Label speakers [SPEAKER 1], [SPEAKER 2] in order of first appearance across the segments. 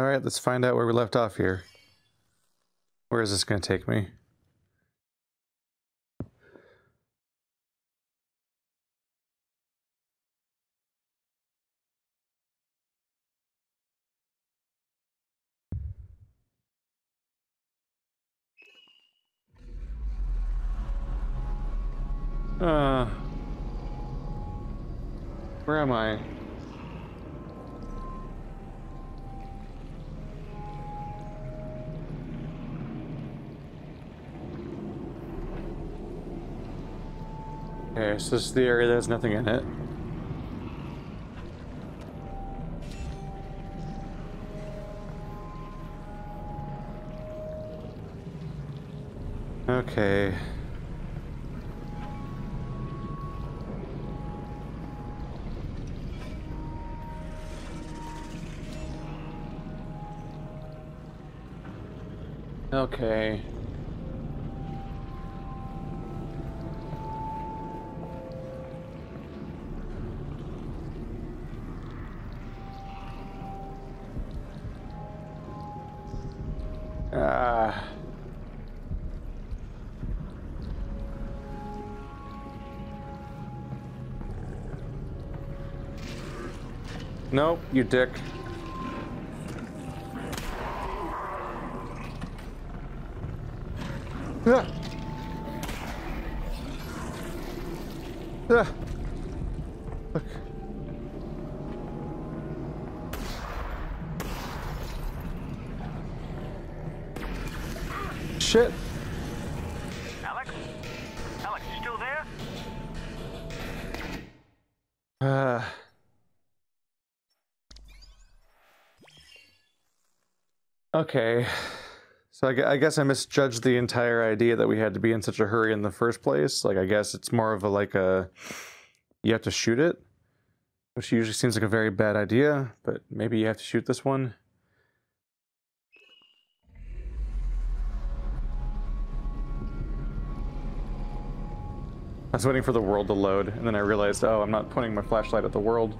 [SPEAKER 1] Alright, let's find out where we left off here. Where is this going to take me? Uh, where am I? Okay, so this is the area that has nothing in it. Okay. Okay. Ah. Nope, you dick. Okay. So I, I guess I misjudged the entire idea that we had to be in such a hurry in the first place. Like I guess it's more of a like a you have to shoot it, which usually seems like a very bad idea, but maybe you have to shoot this one. I was waiting for the world to load, and then I realized, oh, I'm not pointing my flashlight at the world.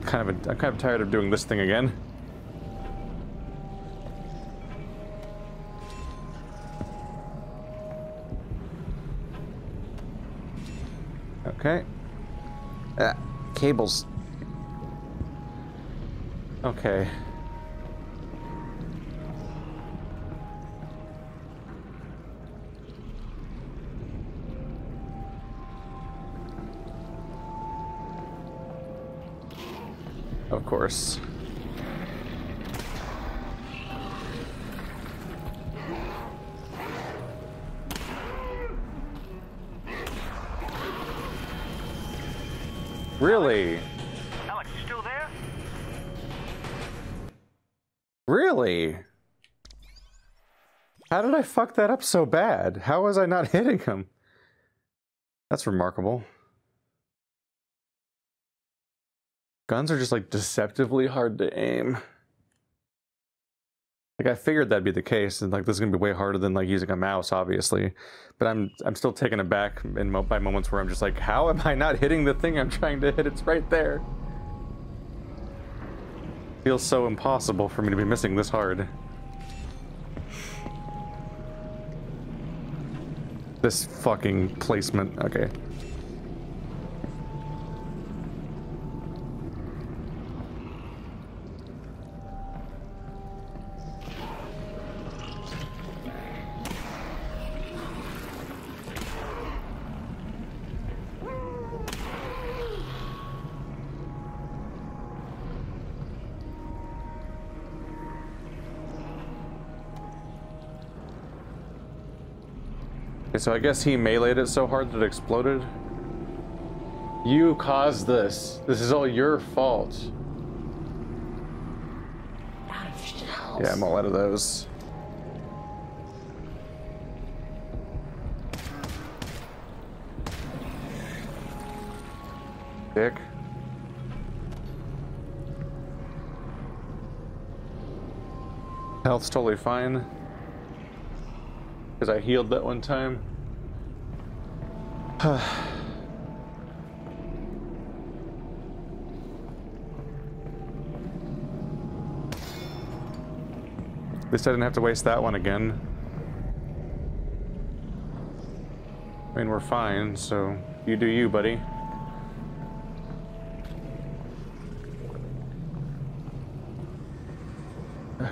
[SPEAKER 1] I'm kind of I'm kind of tired of doing this thing again. Okay. Ah, cables. Okay. Of course. Really?
[SPEAKER 2] Alyx, you still there?
[SPEAKER 1] Really? How did I fuck that up so bad? How was I not hitting him? That's remarkable. Guns are just like deceptively hard to aim. Like I figured that'd be the case, and like this is gonna be way harder than like using a mouse, obviously. But I'm I'm still taken aback in mo- by moments where I'm just like, how am I not hitting the thing I'm trying to hit? It's right there. Feels so impossible for me to be missing this hard. This fucking placement. Okay. Okay, so I guess he meleeed it so hard that it exploded. You caused this. This is all your fault.
[SPEAKER 3] Out of shells.
[SPEAKER 1] Yeah, I'm all out of those. Dick. Health's totally fine. Because I healed that one time. At least I didn't have to waste that one again. I mean, we're fine, so you do you, buddy.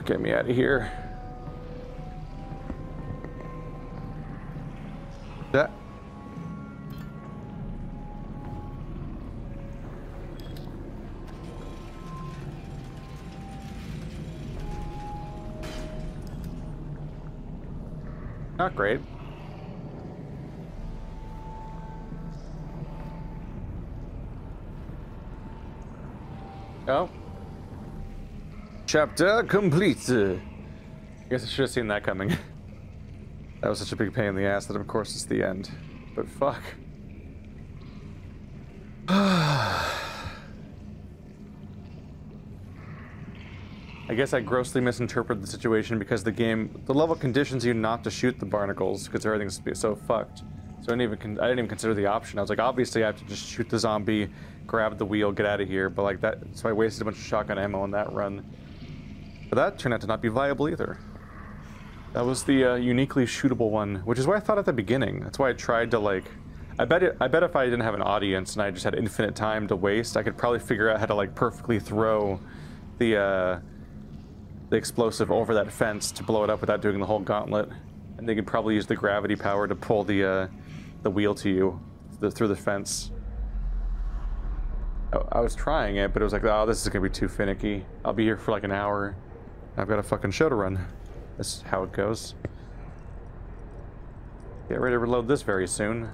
[SPEAKER 1] Get me out of here. Not great. Oh. Chapter complete. I guess I should have seen that coming. that was such a big pain in the ass that of course it's the end. But fuck. I guess I grossly misinterpreted the situation because the game, the level conditions you not to shoot the barnacles because everything's so fucked. So I didn't even, I didn't even consider the option. I was like, obviously I have to just shoot the zombie, grab the wheel, get out of here. But like that, so I wasted a bunch of shotgun ammo on that run. But that turned out to not be viable either. That was the uh, uniquely shootable one, which is what I thought at the beginning. That's why I tried to like, I bet it, I bet if I didn't have an audience and I just had infinite time to waste, I could probably figure out how to like perfectly throw the uh, the explosive over that fence to blow it up without doing the whole gauntlet. And they could probably use the gravity power to pull the uh, the wheel to you the, through the fence. I, I was trying it, but it was like, oh, this is gonna be too finicky. I'll be here for like an hour. I've got a fucking show to run. That's how it goes. Get ready to reload this very soon.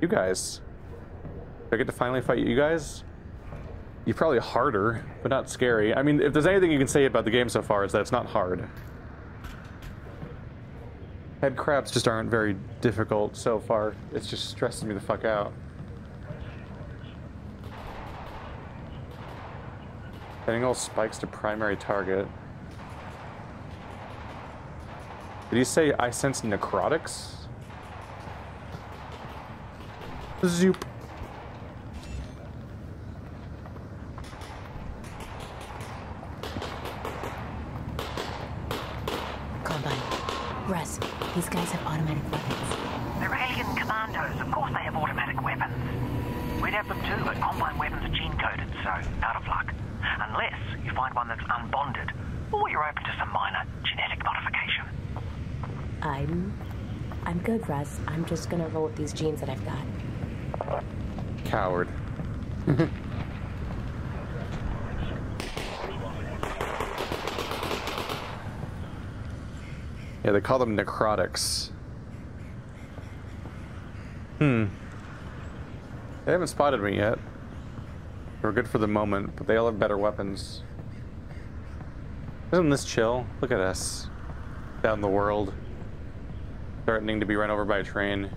[SPEAKER 1] You guys. Do I get to finally fight you guys? You're probably harder, but not scary. I mean, if there's anything you can say about the game so far, is that it's not hard. Head crabs just aren't very difficult so far. It's just stressing me the fuck out. Setting all spikes to primary target. Did you say I sense necrotics? Zoop.
[SPEAKER 3] Combine. Russ, these guys have automatic weapons.
[SPEAKER 2] They're alien commandos. Of course they have automatic weapons. We'd have them too, but Combine weapons are gene-coded, so out of luck. Unless you find one that's unbonded, or you're open to some minor genetic modification.
[SPEAKER 3] I'm... I'm good, Russ. I'm just gonna roll with these genes that I've got.
[SPEAKER 1] Coward. yeah, they call them necrotics. Hmm. They haven't spotted me yet. We're good for the moment, but they all have better weapons. Isn't this chill? Look at us. Down the world. Threatening to be run over by a train.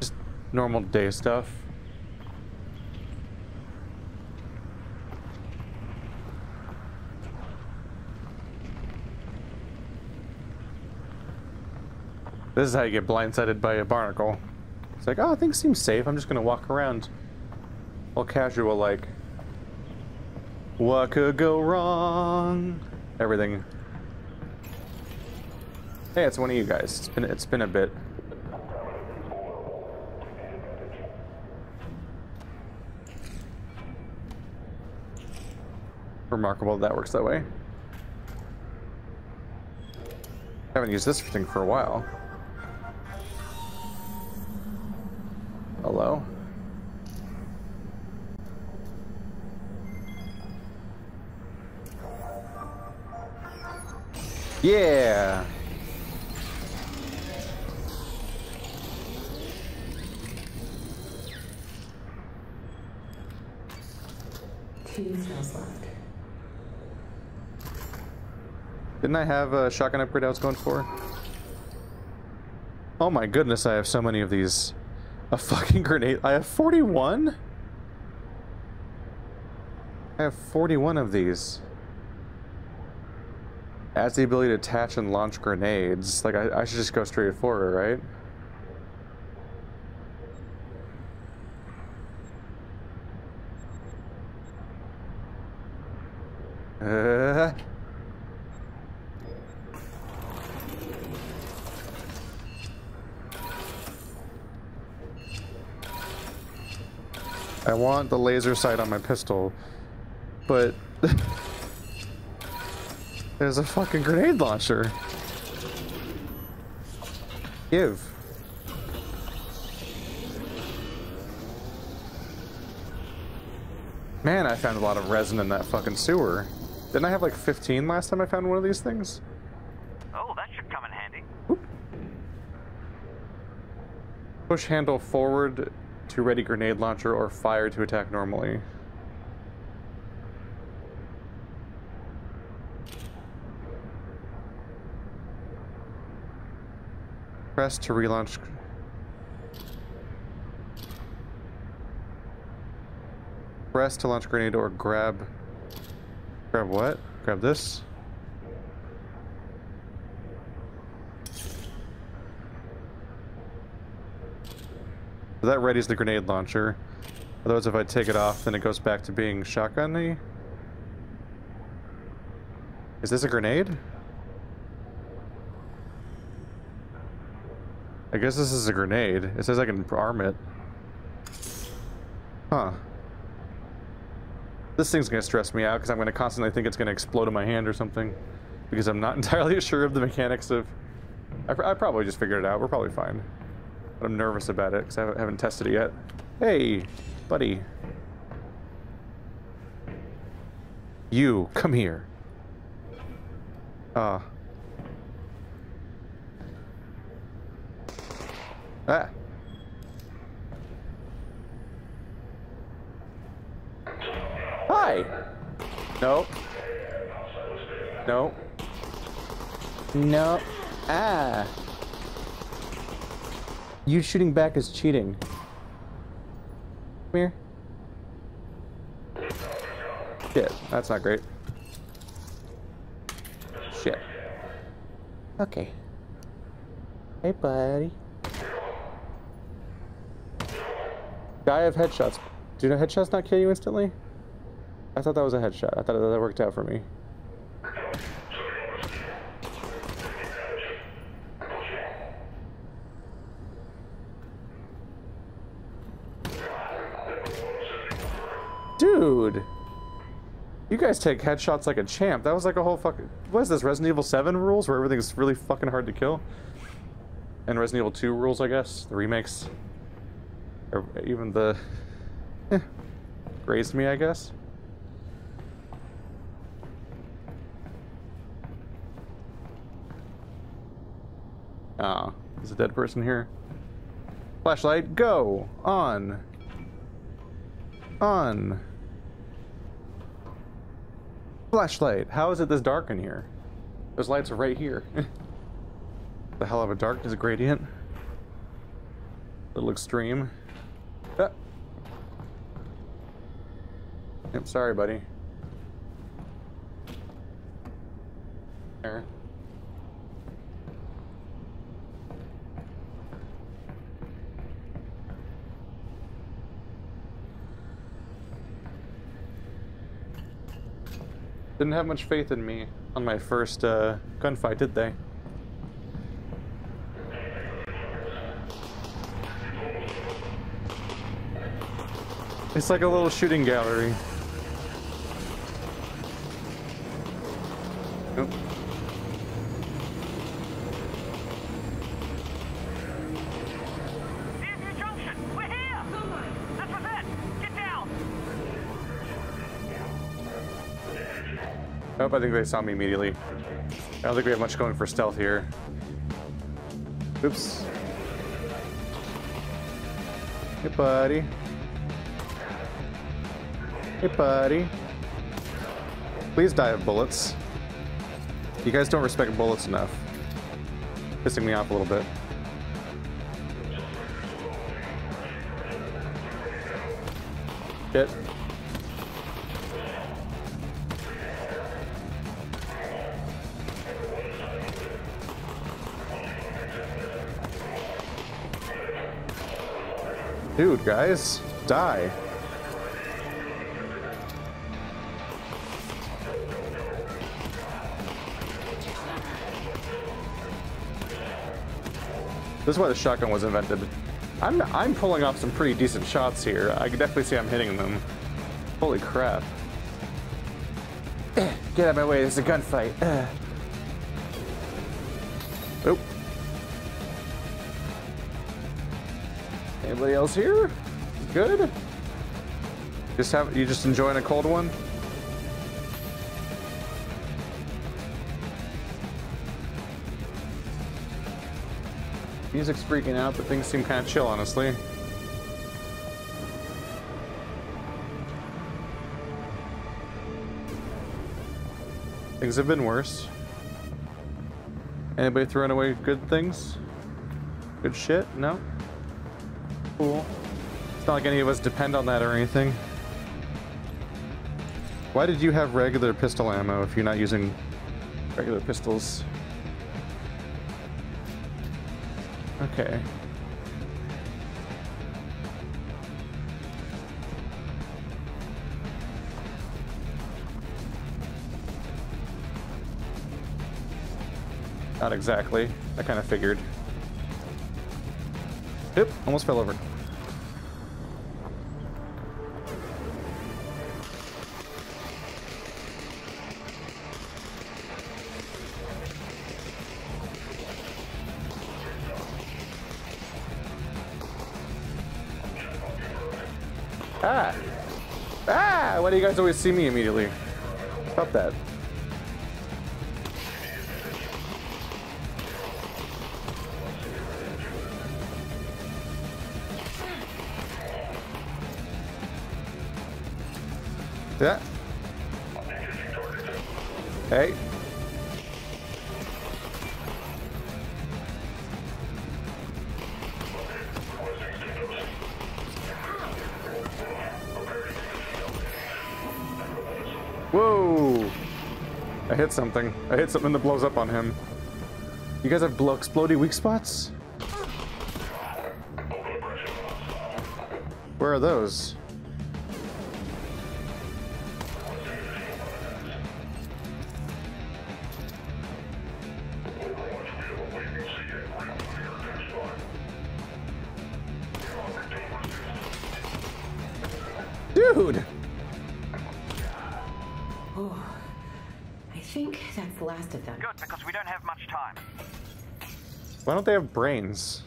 [SPEAKER 1] Just normal day stuff. This is how you get blindsided by a barnacle. It's like, oh, things seem safe. I'm just gonna walk around. All casual, like. What could go wrong? Everything. Hey, it's one of you guys. It's been it's been a bit. Remarkable that, that works that way. I haven't used this thing for a while. Yeah!
[SPEAKER 3] Two left.
[SPEAKER 1] Didn't I have a shotgun upgrade I was going for? Oh my goodness, I have so many of these. A fucking grenade. I have 41? I have 41 of these. Adds the ability to attach and launch grenades. Like, I, I should just go straight forward, right? Uh... I want the laser sight on my pistol, but there's a fucking grenade launcher. Give. Man, I found a lot of resin in that fucking sewer. Didn't I have like 15 last time I found one of these things?
[SPEAKER 2] Oh, that should come in handy.
[SPEAKER 1] Push handle forward to ready grenade launcher or fire to attack normally. Press to relaunch. Press to launch grenade or grab. Grab what? Grab this? So that readies the grenade launcher. Otherwise, if I take it off, then it goes back to being shotgun-y. Is this a grenade? I guess this is a grenade. It says I can arm it. Huh. This thing's gonna stress me out because I'm gonna constantly think it's gonna explode in my hand or something. Because I'm not entirely sure of the mechanics of... I, I probably just figured it out. We're probably fine. But I'm nervous about it because I haven't tested it yet. Hey, buddy. You, come here. Ah. Ah. Hi. Nope. Nope. No. Ah. You shooting back is cheating. Come here. Shit, that's not great. Shit. Okay. Hey, buddy. Guy have headshots. Do you know headshots not kill you instantly? I thought that was a headshot. I thought that worked out for me. Dude! You guys take headshots like a champ. That was like a whole fucking... What is this, Resident Evil 7 rules where everything's really fucking hard to kill? And Resident Evil 2 rules, I guess? The remakes? Or even the... Eh, grazed me, I guess? Ah, oh, there's a dead person here. Flashlight, go! On! On! Flashlight! How is it this dark in here? Those lights are right here. the hell of a darkness gradient. A little extreme. Yep, sorry, buddy. There. Didn't have much faith in me on my first uh, gunfight, did they? It's like a little shooting gallery. Nope, I think they saw me immediately. I don't think we have much going for stealth here. Oops. Hey, buddy. Hey, buddy. Please die of bullets. You guys don't respect bullets enough. Pissing me off a little bit. Dude, guys, die. This is why the shotgun was invented. I'm I'm pulling off some pretty decent shots here. I can definitely see I'm hitting them. Holy crap. Get out of my way, there's a gunfight. Eh. Anybody else here? Good? Just have you just enjoying a cold one? Music's freaking out, but things seem kind of chill, honestly. Things have been worse. Anybody throwing away good things? Good shit? No? Cool. It's not like any of us depend on that or anything. Why did you have regular pistol ammo if you're not using regular pistols? Okay. Not exactly. I kind of figured. Oop, almost fell over. Do you guys always see me immediately? Stop that. Yeah. Hey. Hit something. I hit something that blows up on him. You guys have blow explodey weak spots? Where are those? Dude!
[SPEAKER 3] That's last of them.
[SPEAKER 2] Good, because we don't have much time.
[SPEAKER 1] Why don't they have brains?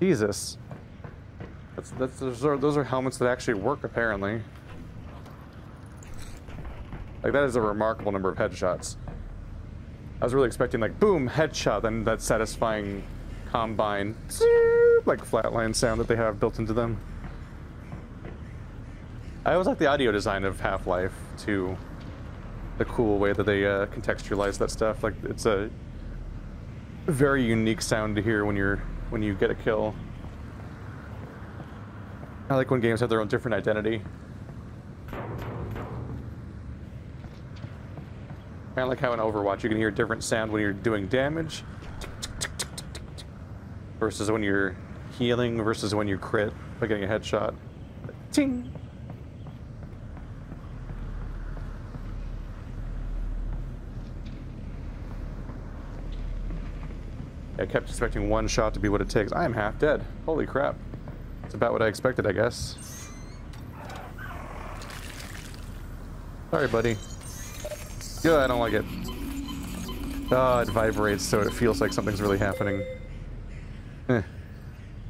[SPEAKER 1] Jesus. That's, that's, those, are, those are helmets that actually work, apparently. Like, that is a remarkable number of headshots. I was really expecting, like, boom, headshot, then that satisfying combine, like, flatline sound that they have built into them. I always like the audio design of Half-Life, too. The cool way that they uh, contextualize that stuff. Like, it's a very unique sound to hear when you're when you get a kill. I like when games have their own different identity. Of like how in Overwatch you can hear a different sound when you're doing damage versus when you're healing versus when you crit by getting a headshot. Ting. I kept expecting one shot to be what it takes. I am half dead. Holy crap. It's about what I expected, I guess. Sorry, buddy. Yeah, I don't like it. Oh, it vibrates so it feels like something's really happening. Eh.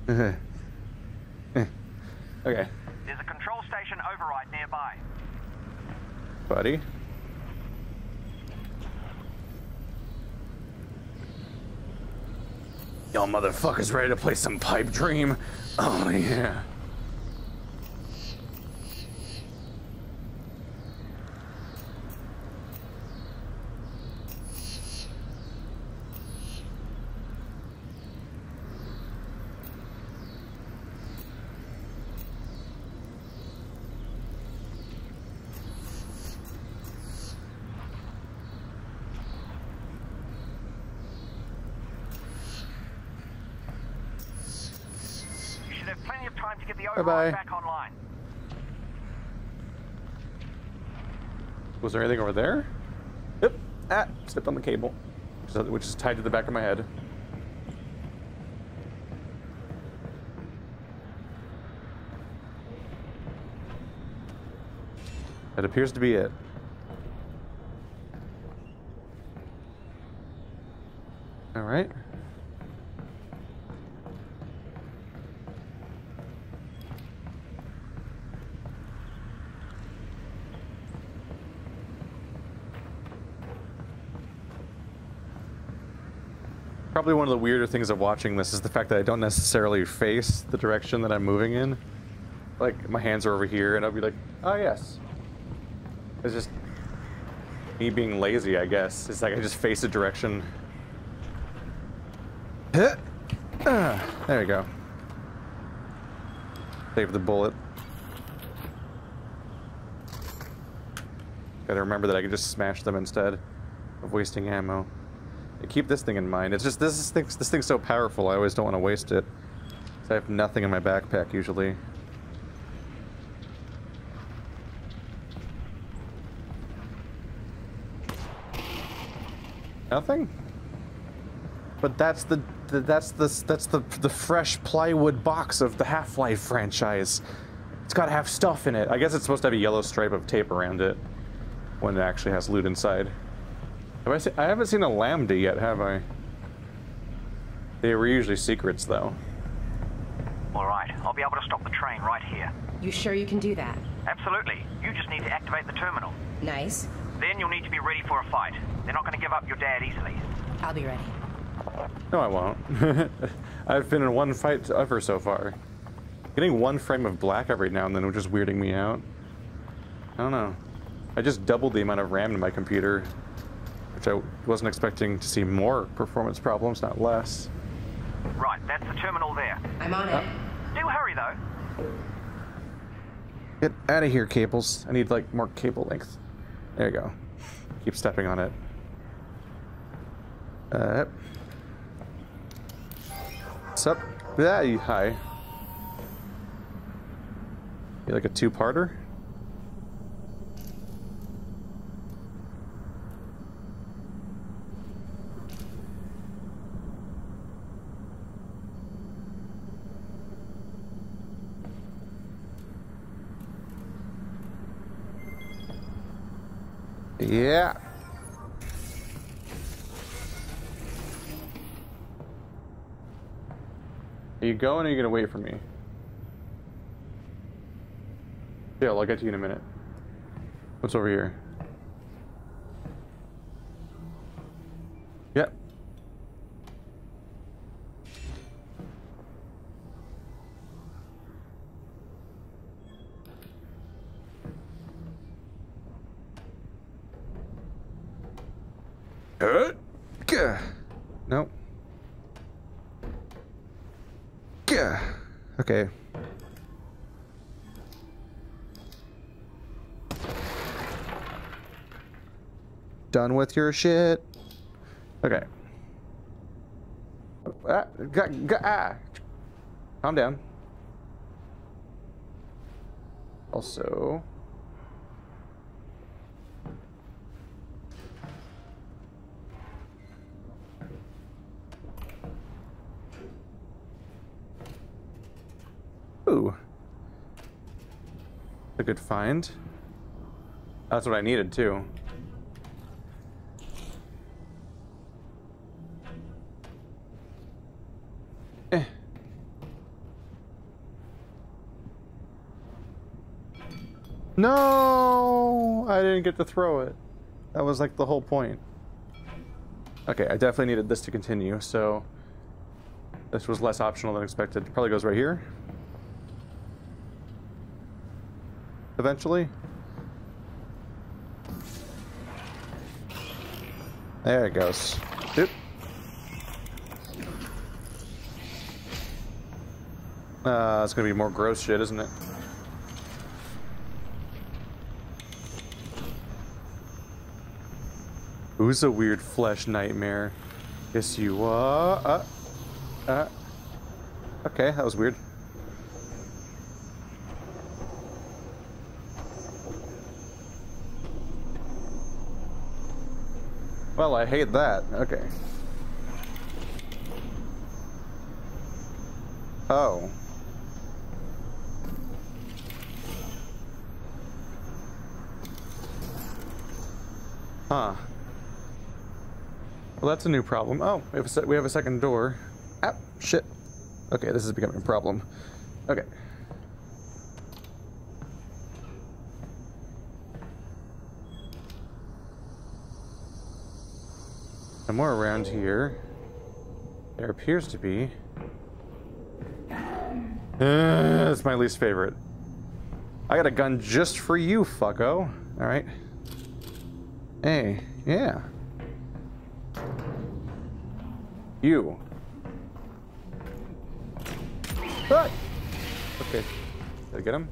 [SPEAKER 1] Eh. Eh. Okay,
[SPEAKER 2] There's a control station override nearby.
[SPEAKER 1] buddy. Y'all motherfuckers ready to play some pipe dream? Oh yeah.
[SPEAKER 2] Time to get the
[SPEAKER 1] Bye-bye.
[SPEAKER 2] override back online.
[SPEAKER 1] Was there anything over there? Yep. Ah, stepped on the cable, which is tied to the back of my head. That appears to be it. All right. Probably one of the weirder things of watching this is the fact that I don't necessarily face the direction that I'm moving in. Like, my hands are over here, and I'll be like, oh, yes. It's just me being lazy, I guess. It's like I just face a direction. There you go. Save the bullet. Gotta remember that I can just smash them instead of wasting ammo. Keep this thing in mind. It's just this. This thing's so powerful. I always don't want to waste it. I have nothing in my backpack usually. Nothing. But that's the, the that's the that's the the fresh plywood box of the Half-Life franchise. It's got to have stuff in it. I guess it's supposed to have a yellow stripe of tape around it when it actually has loot inside. Have I, se I haven't seen a lambda yet, have I? They were usually secrets, though.
[SPEAKER 2] All right, I'll be able to stop the train right here.
[SPEAKER 4] You sure you can do that?
[SPEAKER 2] Absolutely. You just need to activate the terminal.
[SPEAKER 4] Nice.
[SPEAKER 2] Then you'll need to be ready for a fight. They're not going to give up your dad easily.
[SPEAKER 4] I'll be ready.
[SPEAKER 1] No, I won't. I've been in one fight ever so far. Getting one frame of black every now and then was just weirding me out. I don't know. I just doubled the amount of RAM in my computer, which I wasn't expecting to see more performance problems, not less.
[SPEAKER 2] Right, that's the terminal there.
[SPEAKER 4] I'm on it.
[SPEAKER 2] Do hurry, though.
[SPEAKER 1] Get out of here, cables. I need, like, more cable length. There you go. Keep stepping on it. Uh, what's up? Yeah, you, hi. You like a two-parter? Yeah. Are you going or are you gonna wait for me? Yeah, I'll get to you in a minute. What's over here? Yep. Uh, gah. Nope. Gah. Okay. Done with your shit. Okay. Ah, ah. Calm down. Also. Ooh. A good find. That's what I needed too. Eh. No, I didn't get to throw it. That was like the whole point. Okay, I definitely needed this to continue, so this was less optional than expected. Probably goes right here. Eventually. There it goes. Oop. Uh, it's gonna be more gross shit, isn't it? Who's a weird flesh nightmare? Yes, you are. Uh, uh. Okay, that was weird. Well, I hate that. Okay. Oh. Huh. Well, that's a new problem. Oh, we have a, we have a second door. Ah, shit. Okay, this is becoming a problem. Okay. Somewhere around here, there appears to be. Uh, that's my least favorite. I got a gun just for you, fucko. Alright. Hey, yeah. You. Ah! Okay. Did I get him?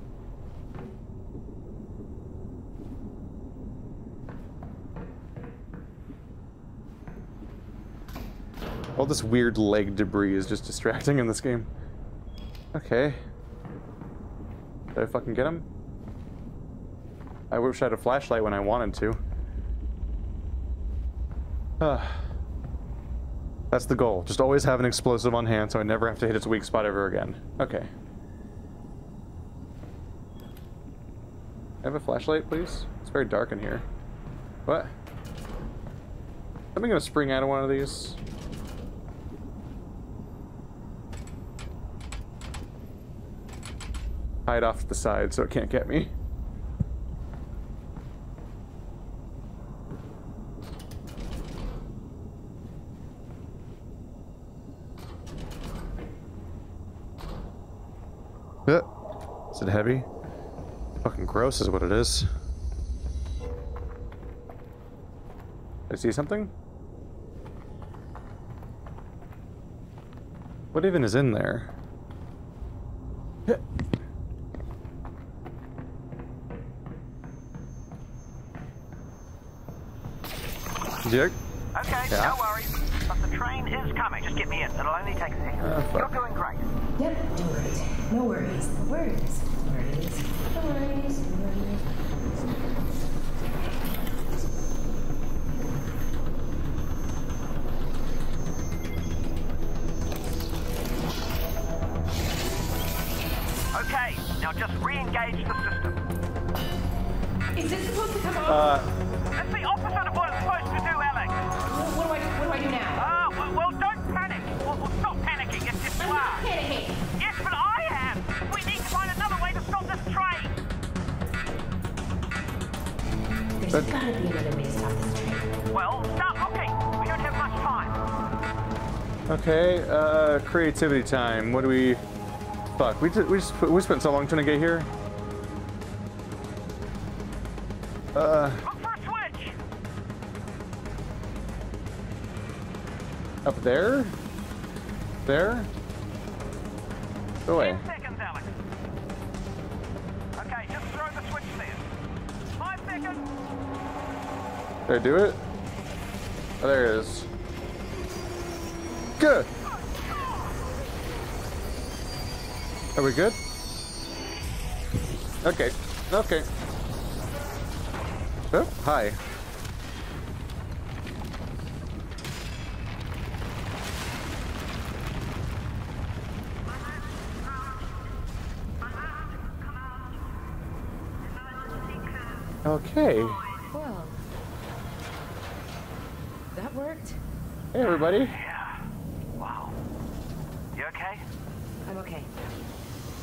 [SPEAKER 1] All this weird leg debris is just distracting in this game. Okay. Did I fucking get him? I wish I had a flashlight when I wanted to. Ah. That's the goal. Just always have an explosive on hand so I never have to hit its weak spot ever again. Okay. I have a flashlight, please? It's very dark in here. What? Am I gonna spring out of one of these? Hide off to the side so it can't get me. Uh, Is it heavy? Fucking gross is what it is. I see something? What even is in there? Jig?
[SPEAKER 2] Okay,
[SPEAKER 1] Yeah?
[SPEAKER 2] no worries. But the train is coming. Just get me in. It'll only take a second.
[SPEAKER 1] Ah.
[SPEAKER 2] You're doing great.
[SPEAKER 3] Yep, do it. No worries. No worries. No worries. No worries. No worries.
[SPEAKER 2] Okay, now just re-engage the system.
[SPEAKER 4] Is this supposed to come off?
[SPEAKER 1] Uh,
[SPEAKER 3] There's gotta be another way to stop this train.
[SPEAKER 2] Well, start looking. We don't have much time.
[SPEAKER 1] okay, uh, creativity time. What do we... Fuck, we, did, we, just, we spent so long trying to get here. Uh,
[SPEAKER 2] Look for a switch.
[SPEAKER 1] up there? There? Go away. Did I do it? Oh, there it is. Good. Are we good? Okay. Okay. Oh, hi. Okay.
[SPEAKER 4] Well, that worked.
[SPEAKER 1] Hey, everybody.
[SPEAKER 2] Yeah. Wow. You okay?
[SPEAKER 4] I'm okay.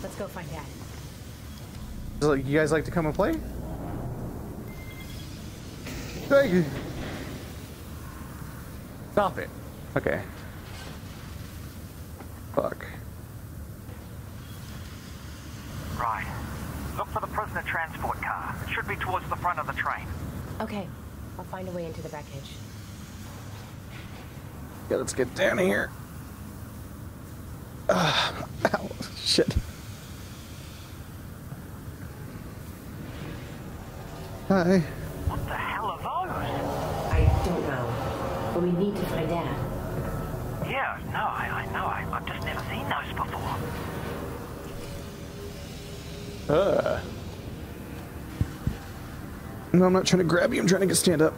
[SPEAKER 4] Let's go find Dad.
[SPEAKER 1] So, like, you guys like to come and play? Thank you. Stop it. Okay. Fuck.
[SPEAKER 2] Right. Look for the prisoner transport car. It should be towards the front of the train.
[SPEAKER 3] Okay, I'll find a way into the wreckage.
[SPEAKER 1] Yeah, let's get down here. Ah, ow, shit. Hi.
[SPEAKER 2] What the hell are those?
[SPEAKER 3] I don't know, but we need to find out.
[SPEAKER 2] Yeah, no, I, I know. I, I've just never seen those before.
[SPEAKER 1] Uh. No, I'm not trying to grab you. I'm trying to get stand up.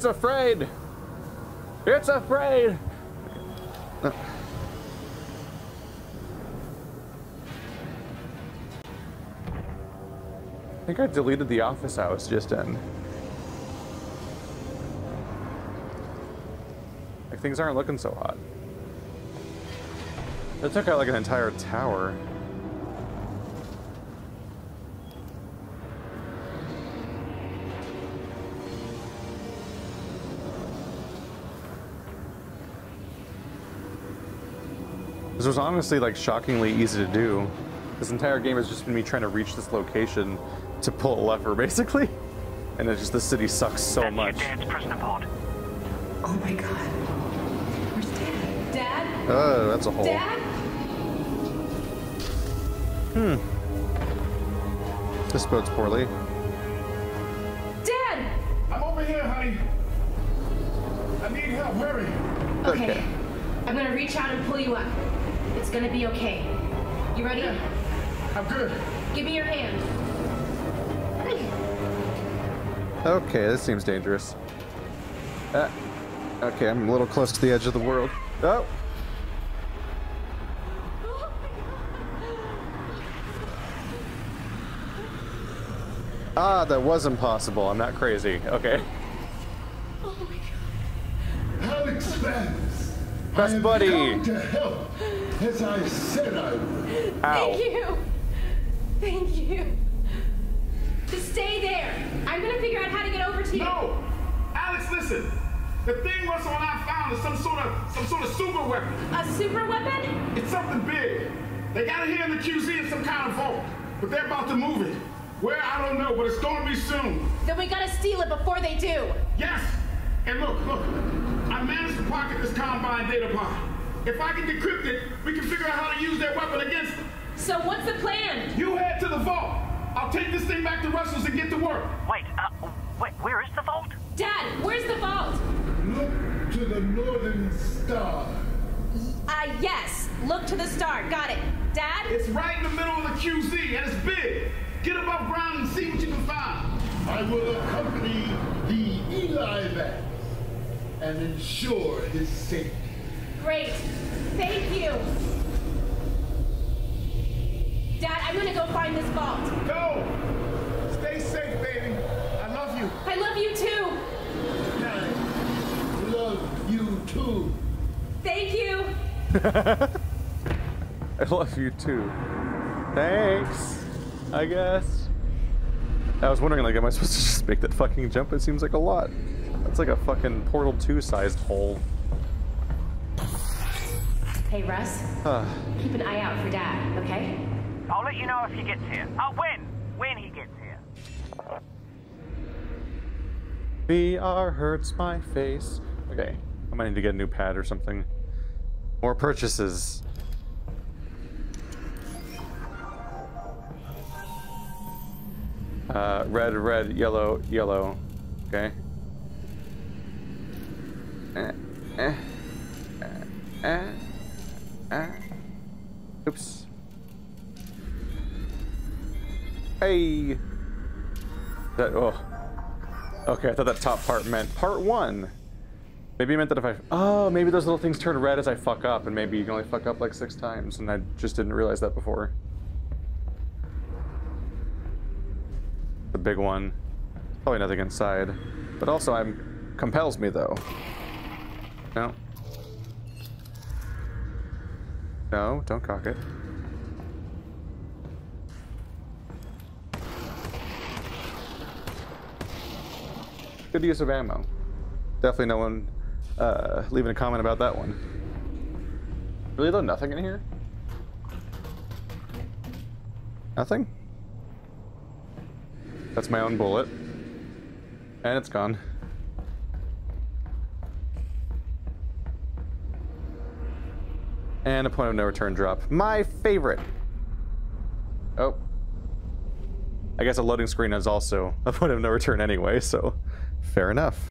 [SPEAKER 1] It's afraid! It's afraid! I think I deleted the office I was just in. Like, things aren't looking so hot. It took out like an entire tower. This was honestly like shockingly easy to do. This entire game has just been me trying to reach this location to pull a lever, basically. And it's just the city sucks so
[SPEAKER 2] That's
[SPEAKER 1] much.
[SPEAKER 2] your dad's prisoner pod.
[SPEAKER 4] Oh my god. Where's Dad? Dad?
[SPEAKER 1] Oh, that's a hole.
[SPEAKER 4] Dad? Hmm.
[SPEAKER 1] This bodes poorly.
[SPEAKER 4] Dad!
[SPEAKER 5] I'm over here, honey. I need help. Hurry.
[SPEAKER 4] Okay.
[SPEAKER 1] Okay.
[SPEAKER 4] I'm gonna reach out and pull you up. It's gonna be okay. You ready?
[SPEAKER 5] I'm good.
[SPEAKER 4] Give me your hand.
[SPEAKER 1] Okay, this seems dangerous. Uh, okay, I'm a little close to the edge of the world. Oh! Ah, that was impossible. I'm not crazy. Okay.
[SPEAKER 5] Alyx Vance.
[SPEAKER 1] Best
[SPEAKER 5] I have
[SPEAKER 1] buddy.
[SPEAKER 5] Come as I said I would.
[SPEAKER 1] Ow.
[SPEAKER 4] Thank you. Thank you. Just stay there. I'm gonna figure out how to get over to you.
[SPEAKER 5] No, Alyx, listen. The thing was what I found is some sort of some sort of super weapon.
[SPEAKER 4] A super weapon?
[SPEAKER 5] It's something big. They got it here in the QZ in some kind of vault, but they're about to move it. Where I don't know, but it's going to be soon.
[SPEAKER 4] Then we gotta steal it before they do.
[SPEAKER 5] Yes. And look, look. I managed to pocket this Combine data pod. If I can decrypt it, we can figure out how to use their weapon against them.
[SPEAKER 4] So what's the plan?
[SPEAKER 5] You head to the vault. I'll take this thing back to Russell's and get to work.
[SPEAKER 2] Wait, uh, wait, where is the vault?
[SPEAKER 4] Dad, where's the vault?
[SPEAKER 5] Look to the northern star.
[SPEAKER 4] Uh, yes. Look to the star. Got it. Dad?
[SPEAKER 5] It's right in the middle of the QZ, and it's big. Get above ground and see what you can find. I will accompany the Eli Vance and ensure his safety.
[SPEAKER 4] Great. Thank you. Dad, I'm gonna go find this vault.
[SPEAKER 5] Go! Stay safe, baby. I love you.
[SPEAKER 4] I love you too.
[SPEAKER 5] I love you too.
[SPEAKER 4] Thank you.
[SPEAKER 1] I love you too. Thanks. I guess. I was wondering, like, am I supposed to just make that fucking jump? It seems like a lot. That's like a fucking Portal 2 sized hole.
[SPEAKER 4] Hey, Russ.
[SPEAKER 1] Uh,
[SPEAKER 4] Keep an eye out for Dad, okay?
[SPEAKER 2] I'll let you know if he gets here. Oh, when? When he gets here.
[SPEAKER 1] VR hurts my face. Okay, I might need to get a new pad or something. More purchases. Uh, red, red, yellow, yellow. Okay. Eh, eh, eh, eh, eh. Oops. Hey. That oh. Okay, I thought that top part meant part one. Maybe it meant that if I oh maybe those little things turn red as I fuck up, and maybe you can only fuck up like six times, and I just didn't realize that before. The big one. Probably nothing inside, but also I'm compels me though. No. No, don't cock it. Good use of ammo. Definitely no one uh, leaving a comment about that one. Really though, nothing in here? Nothing? That's my own bullet. And it's gone. And a point of no return drop. My favorite! Oh. I guess a loading screen is also a point of no return anyway, so fair enough.